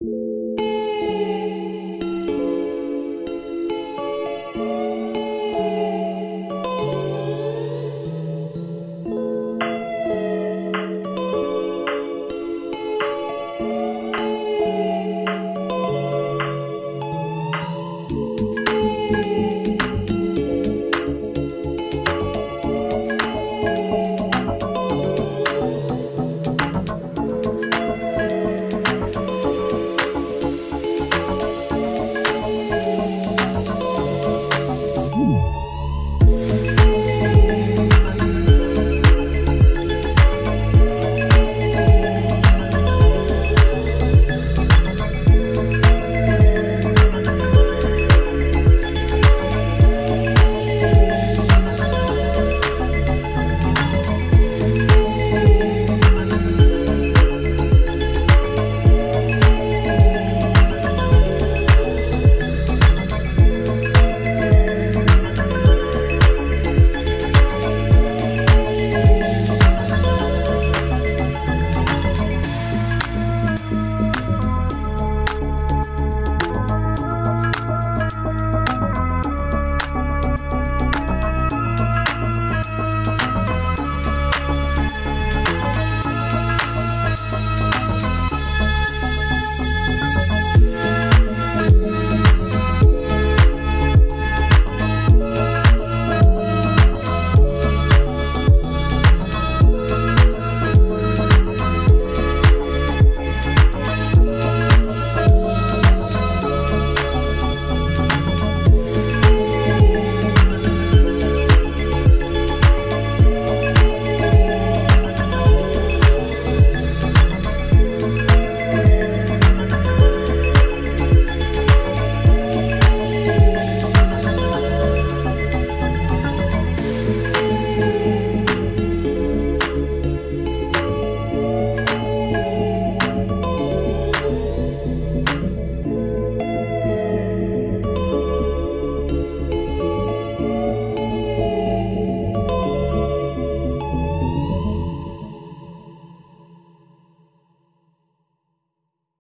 you